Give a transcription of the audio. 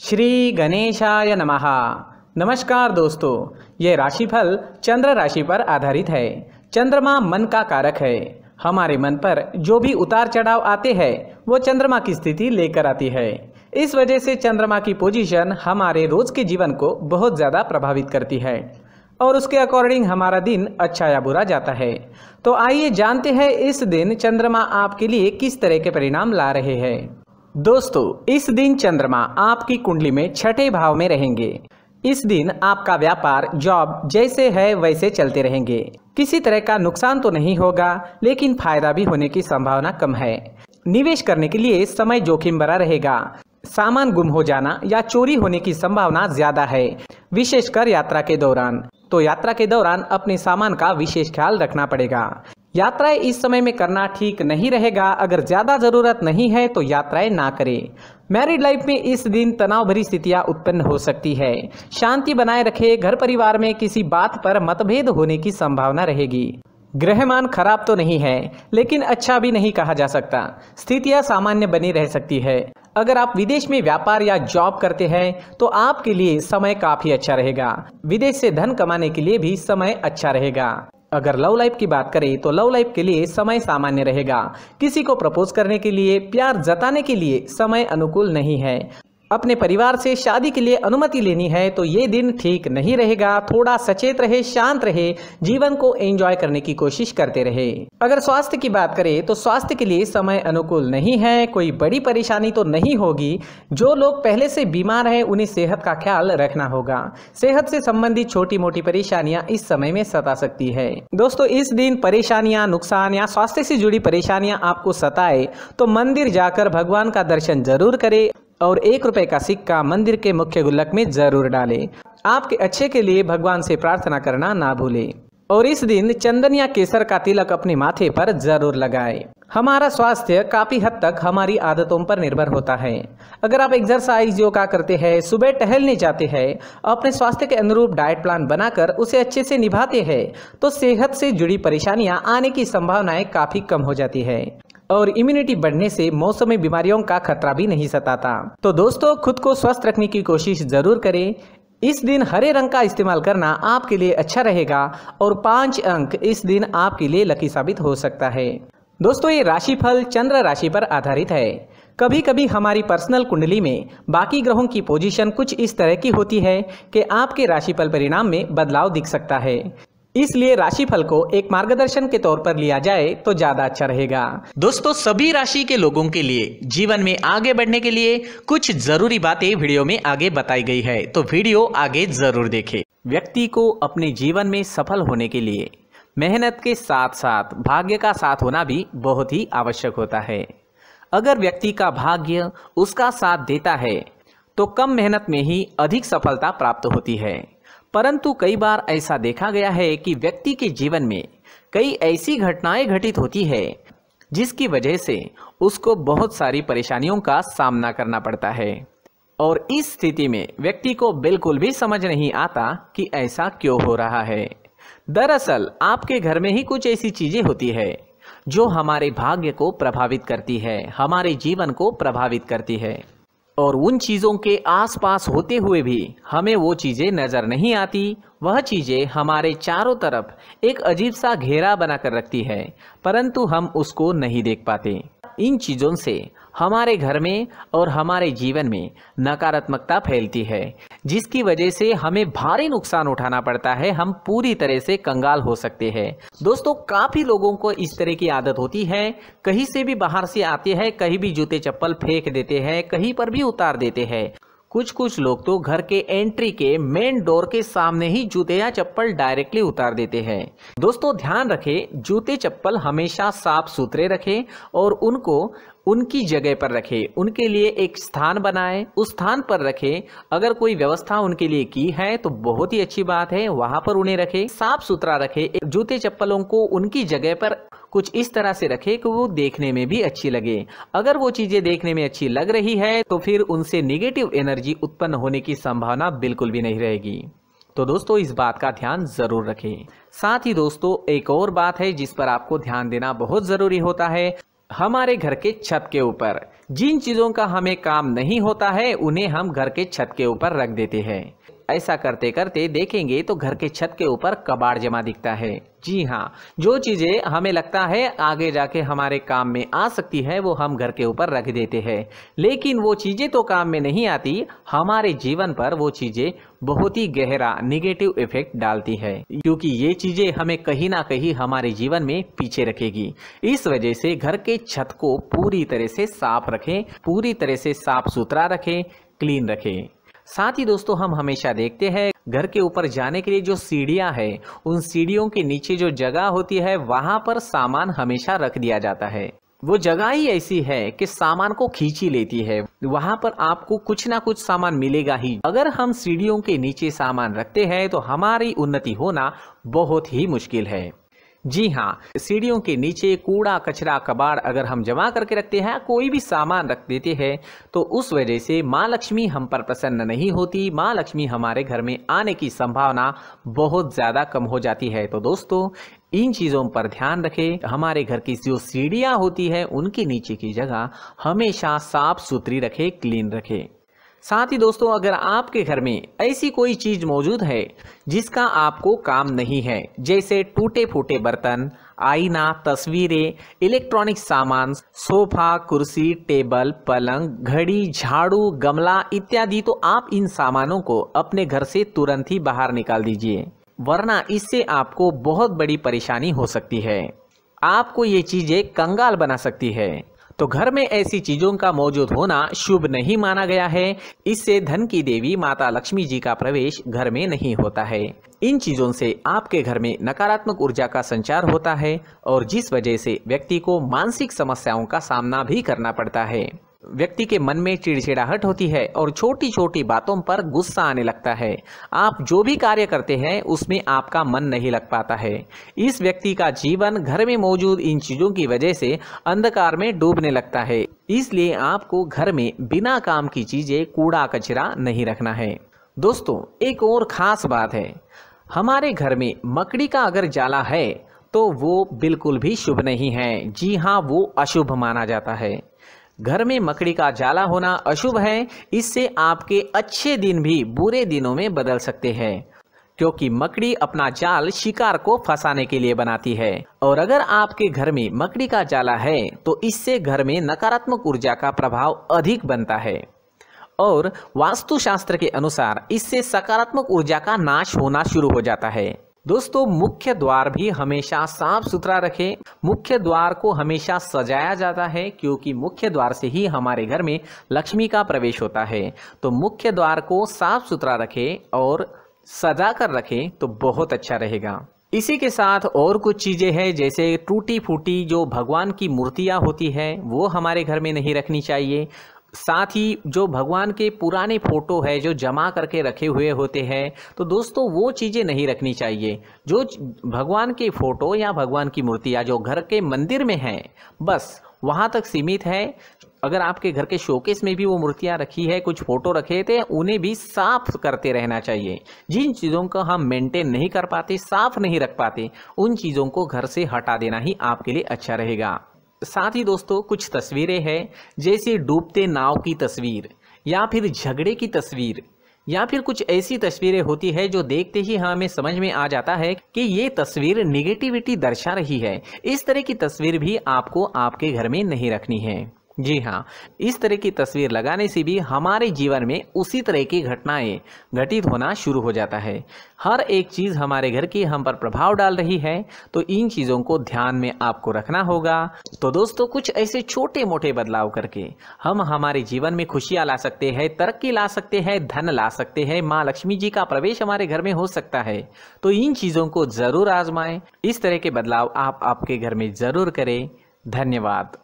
श्री गणेशाय नमः। नमस्कार दोस्तों, ये राशिफल चंद्र राशि पर आधारित है। चंद्रमा मन का कारक है। हमारे मन पर जो भी उतार चढ़ाव आते हैं, वो चंद्रमा की स्थिति लेकर आती है। इस वजह से चंद्रमा की पोजीशन हमारे रोज के जीवन को बहुत ज़्यादा प्रभावित करती है। और उसके अकॉर्डिंग हमारा दिन अच्छा या बुरा जाता है। तो आइए जानते हैं इस दिन चंद्रमा आपके लिए किस तरह के परिणाम ला रहे हैं। दोस्तों, इस दिन चंद्रमा आपकी कुंडली में छठे भाव में रहेंगे। इस दिन आपका व्यापार, जॉब जैसे है वैसे चलते रहेंगे। किसी तरह का नुकसान तो नहीं होगा, लेकिन फ़ायदा भी होने की संभावना कम है। निवेश करने के लिए समय जोखिम भरा रहेगा। सामान गुम हो जाना या चोरी होने की संभावना ज़्यादा है, विशेषकर यात्रा के दौरान। तो यात्रा के दौरान अपने सामान का विशेष ख्याल रखना पड़ेगा। यात्राएँ इस समय में करना ठीक नहीं रहेगा। अगर ज़्यादा ज़रूरत नहीं है तो यात्राएँ ना करें। मैरिड लाइफ में इस दिन तनाव भरी स्थितियाँ उत्पन्न हो सकती है। शांति बनाए रखे। घर परिवार में किसी बात पर मतभेद होने की संभावना रहेगी। ग्रहमान खराब तो नहीं है, लेकिन अच्छा भी नहीं कहा जा सकता। स्थितियाँ सामान्य बनी रह सकती है। अगर आप विदेश में व्यापार या जॉब करते हैं तो आपके लिए समय काफ़ी अच्छा रहेगा। विदेश से धन कमाने के लिए भी समय अच्छा रहेगा। अगर लव लाइफ की बात करें तो लव लाइफ के लिए समय सामान्य रहेगा। किसी को प्रपोज करने के लिए, प्यार जताने के लिए समय अनुकूल नहीं है। अपने परिवार से शादी के लिए अनुमति लेनी है तो ये दिन ठीक नहीं रहेगा। थोड़ा सचेत रहे, शांत रहे, जीवन को एंजॉय करने की कोशिश करते रहे। अगर स्वास्थ्य की बात करें तो स्वास्थ्य के लिए समय अनुकूल नहीं है, कोई बड़ी परेशानी तो नहीं होगी। जो लोग पहले से बीमार हैं, उन्हें सेहत का ख्याल रखना होगा। सेहत से संबंधित छोटी मोटी परेशानियाँ इस समय में सता सकती है। दोस्तों, इस दिन परेशानियाँ, नुकसान या स्वास्थ्य से जुड़ी परेशानियाँ आपको सताए तो मंदिर जाकर भगवान का दर्शन ज़रूर करें। और एक रुपए का सिक्का मंदिर के मुख्य गुल्लक में ज़रूर डालें। आपके अच्छे के लिए भगवान से प्रार्थना करना ना भूलें। और इस दिन चंदन या केसर का तिलक अपने माथे पर ज़रूर लगाएँ। हमारा स्वास्थ्य काफ़ी हद तक हमारी आदतों पर निर्भर होता है। अगर आप एक्सरसाइज योगा करते हैं, सुबह टहलने जाते हैं, अपने स्वास्थ्य के अनुरूप डाइट प्लान बनाकर उसे अच्छे से निभाते हैं तो सेहत से जुड़ी परेशानियाँ आने की संभावनाएँ काफ़ी कम हो जाती है। और इम्यूनिटी बढ़ने से मौसमी बीमारियों का खतरा भी नहीं सताता तो दोस्तों, खुद को स्वस्थ रखने की कोशिश ज़रूर करें। इस दिन हरे रंग का इस्तेमाल करना आपके लिए अच्छा रहेगा और पाँच अंक इस दिन आपके लिए लकी साबित हो सकता है। दोस्तों, ये राशिफल चंद्र राशि पर आधारित है। कभी कभी हमारी पर्सनल कुंडली में बाकी ग्रहों की पोजीशन कुछ इस तरह की होती है कि आपके राशिफल परिणाम में बदलाव दिख सकता है। इसलिए राशिफल को एक मार्गदर्शन के तौर पर लिया जाए तो ज़्यादा अच्छा रहेगा। दोस्तों, सभी राशि के लोगों के लिए, जीवन में आगे बढ़ने के लिए कुछ ज़रूरी बातें वीडियो में आगे बताई गई है तो वीडियो आगे ज़रूर देखें। व्यक्ति को अपने जीवन में सफल होने के लिए मेहनत के साथ साथ भाग्य का साथ होना भी बहुत ही आवश्यक होता है। अगर व्यक्ति का भाग्य उसका साथ देता है तो कम मेहनत में ही अधिक सफलता प्राप्त होती है। परंतु कई बार ऐसा देखा गया है कि व्यक्ति के जीवन में कई ऐसी घटनाएँ घटित होती है, जिसकी वजह से उसको बहुत सारी परेशानियों का सामना करना पड़ता है। और इस स्थिति में व्यक्ति को बिल्कुल भी समझ नहीं आता कि ऐसा क्यों हो रहा है। दरअसल, आपके घर में ही कुछ ऐसी चीज़ें होती है, जो हमारे भाग्य को प्रभावित करती है, हमारे जीवन को प्रभावित करती है। और उन चीज़ों के आसपास होते हुए भी हमें वो चीज़ें नज़र नहीं आती। वह चीज़ें हमारे चारों तरफ़ एक अजीब सा घेरा बनाकर रखती है, परंतु हम उसको नहीं देख पाते। इन चीज़ों से हमारे घर में और हमारे जीवन में नकारात्मकता फैलती है, जिसकी वजह से हमें भारी नुकसान उठाना पड़ता है। हम पूरी तरह से कंगाल हो सकते हैं। दोस्तों, काफ़ी लोगों को इस तरह की आदत होती है। कहीं से भी बाहर से आते हैं, कहीं भी जूते चप्पल फेंक देते हैं, कहीं पर भी उतार देते हैं। कुछ कुछ लोग तो घर के एंट्री के मेन डोर के सामने ही जूते या चप्पल डायरेक्टली उतार देते हैं। दोस्तों, ध्यान रखें, जूते चप्पल हमेशा साफ़ सुथरे रखें और उनको उनकी जगह पर रखें, उनके लिए एक स्थान बनाएँ। उस स्थान पर रखें, अगर कोई व्यवस्था उनके लिए की है तो बहुत ही अच्छी बात है, वहाँ पर उन्हें रखें। साफ़ सुथरा रखें जूते चप्पलों को उनकी जगह पर कुछ इस तरह से रखें कि वो देखने में भी अच्छी लगे। अगर वो चीज़ें देखने में अच्छी लग रही है तो फिर उनसे निगेटिव एनर्जी उत्पन्न होने की संभावना बिल्कुल भी नहीं रहेगी। तो दोस्तों, इस बात का ध्यान ज़रूर रखें। साथ ही दोस्तों, एक और बात है, जिस पर आपको ध्यान देना बहुत ज़रूरी होता है हमारे घर के छत के ऊपर। जिन चीज़ों का हमें काम नहीं होता है, उन्हें हम घर के छत के ऊपर रख देते हैं। ऐसा करते करते देखेंगे तो घर के छत के ऊपर कबाड़ जमा दिखता है। जी हाँ जो चीज़ें हमें लगता है आगे जाके हमारे काम में आ सकती है, वो हम घर के ऊपर रख देते हैं। लेकिन वो चीज़ें तो काम में नहीं आती, हमारे जीवन पर वो चीज़ें बहुत ही गहरा निगेटिव इफ़ेक्ट डालती है। क्योंकि ये चीज़ें हमें कहीं ना कहीं हमारे जीवन में पीछे रखेगी। इस वजह से घर के छत को पूरी तरह से साफ़ रखें, पूरी तरह से साफ़ सुथरा रखें क्लीन रखें। साथ ही दोस्तों, हम हमेशा देखते हैं घर के ऊपर जाने के लिए जो सीढ़ियाँ है, उन सीढ़ियों के नीचे जो जगह होती है, वहाँ पर सामान हमेशा रख दिया जाता है। वो जगह ही ऐसी है कि सामान को खींची लेती है। वहाँ पर आपको कुछ ना कुछ सामान मिलेगा ही। अगर हम सीढ़ियों के नीचे सामान रखते हैं तो हमारी उन्नति होना बहुत ही मुश्किल है। जी हाँ सीढ़ियों के नीचे कूड़ा, कचरा, कबाड़ अगर हम जमा करके रखते हैं, कोई भी सामान रख देते हैं तो उस वजह से माँ लक्ष्मी हम पर प्रसन्न नहीं होती। माँ लक्ष्मी हमारे घर में आने की संभावना बहुत ज़्यादा कम हो जाती है। तो दोस्तों, इन चीज़ों पर ध्यान रखें। हमारे घर की जो सीढ़ियाँ होती है, उनके नीचे की जगह हमेशा साफ़ सुथरी रखें, क्लीन रखें। साथ ही दोस्तों, अगर आपके घर में ऐसी कोई चीज़ मौजूद है जिसका आपको काम नहीं है, जैसे टूटे फूटे बर्तन, आईना, तस्वीरें, इलेक्ट्रॉनिक सामान, सोफा, कुर्सी, टेबल, पलंग, घड़ी, झाड़ू, गमला इत्यादि तो आप इन सामानों को अपने घर से तुरंत ही बाहर निकाल दीजिए, वरना इससे आपको बहुत बड़ी परेशानी हो सकती है। आपको ये चीज़ें कंगाल बना सकती है। तो घर में ऐसी चीज़ों का मौजूद होना शुभ नहीं माना गया है। इससे धन की देवी माता लक्ष्मी जी का प्रवेश घर में नहीं होता है। इन चीज़ों से आपके घर में नकारात्मक ऊर्जा का संचार होता है और जिस वजह से व्यक्ति को मानसिक समस्याओं का सामना भी करना पड़ता है। व्यक्ति के मन में चिड़चिड़ाहट होती है और छोटी छोटी बातों पर गुस्सा आने लगता है। आप जो भी कार्य करते हैं, उसमें आपका मन नहीं लग पाता है। इस व्यक्ति का जीवन घर में मौजूद इन चीज़ों की वजह से अंधकार में डूबने लगता है। इसलिए आपको घर में बिना काम की चीज़ें कूड़ा कचरा नहीं रखना है। दोस्तों, एक और ख़ास बात है। हमारे घर में मकड़ी का अगर जाला है तो वो बिल्कुल भी शुभ नहीं है। जी हाँ वो अशुभ माना जाता है। घर में मकड़ी का जाला होना अशुभ है। इससे आपके अच्छे दिन भी बुरे दिनों में बदल सकते हैं। क्योंकि मकड़ी अपना जाल शिकार को फंसाने के लिए बनाती है। और अगर आपके घर में मकड़ी का जाला है तो इससे घर में नकारात्मक ऊर्जा का प्रभाव अधिक बनता है। और वास्तुशास्त्र के अनुसार इससे सकारात्मक ऊर्जा का नाश होना शुरू हो जाता है। दोस्तों, मुख्य द्वार भी हमेशा साफ़ सुथरा रखें। मुख्य द्वार को हमेशा सजाया जाता है, क्योंकि मुख्य द्वार से ही हमारे घर में लक्ष्मी का प्रवेश होता है। तो मुख्य द्वार को साफ़ सुथरा रखें और सजा कर रखें तो बहुत अच्छा रहेगा। इसी के साथ और कुछ चीज़ें हैं, जैसे टूटी फूटी जो भगवान की मूर्तियाँ होती है, वो हमारे घर में नहीं रखनी चाहिए। साथ ही जो भगवान के पुराने फ़ोटो है, जो जमा करके रखे हुए होते हैं तो दोस्तों वो चीज़ें नहीं रखनी चाहिए। जो भगवान के फ़ोटो या भगवान की मूर्तियाँ जो घर के मंदिर में हैं, बस वहाँ तक सीमित है। अगर आपके घर के शोकेस में भी वो मूर्तियाँ रखी है, कुछ फ़ोटो रखे थे, उन्हें भी साफ़ करते रहना चाहिए। जिन चीज़ों को हम मेंटेन नहीं कर पाते, साफ़ नहीं रख पाते, उन चीज़ों को घर से हटा देना ही आपके लिए अच्छा रहेगा। साथ ही दोस्तों, कुछ तस्वीरें हैं, जैसे डूबते नाव की तस्वीर, या फिर झगड़े की तस्वीर, या फिर कुछ ऐसी तस्वीरें होती है जो देखते ही हमें समझ में आ जाता है कि ये तस्वीर निगेटिविटी दर्शा रही है। इस तरह की तस्वीर भी आपको आपके घर में नहीं रखनी है। जी हाँ इस तरह की तस्वीर लगाने से भी हमारे जीवन में उसी तरह की घटनाएँ घटित होना शुरू हो जाता है। हर एक चीज़ हमारे घर की हम पर प्रभाव डाल रही है तो इन चीज़ों को ध्यान में आपको रखना होगा। तो दोस्तों, कुछ ऐसे छोटे मोटे बदलाव करके हम हमारे जीवन में खुशियाँ ला सकते हैं, तरक्की ला सकते हैं, धन ला सकते हैं, माँ लक्ष्मी जी का प्रवेश हमारे घर में हो सकता है। तो इन चीज़ों को ज़रूर आजमाएँ। इस तरह के बदलाव आप आपके घर में ज़रूर करें। धन्यवाद।